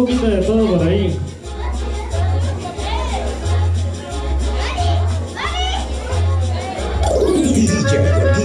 poquito de todo por ahí. verdade.